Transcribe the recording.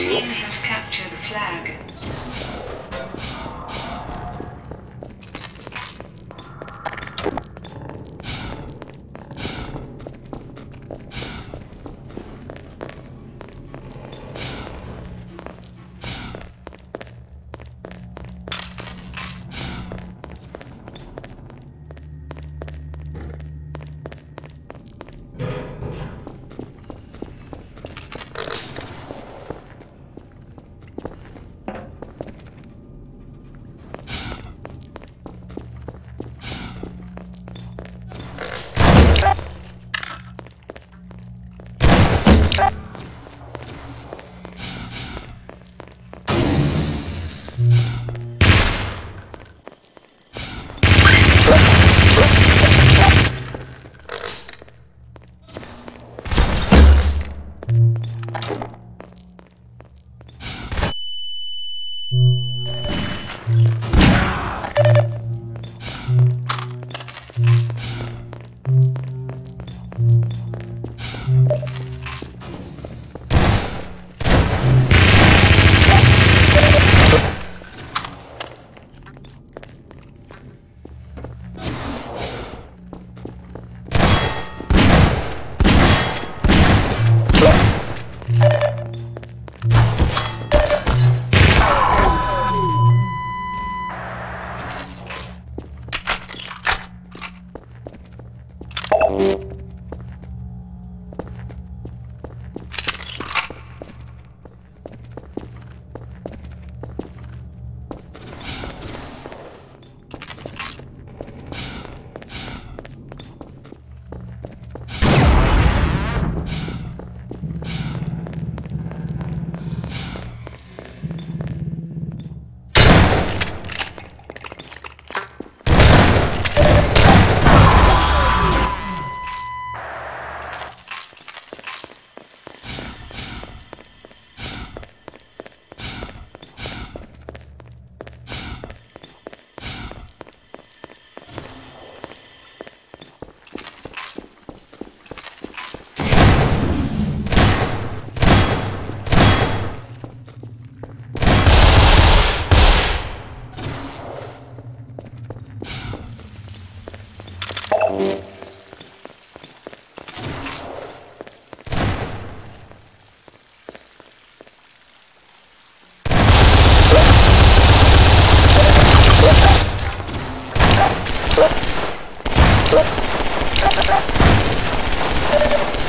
Your team has captured a flag. Let's go.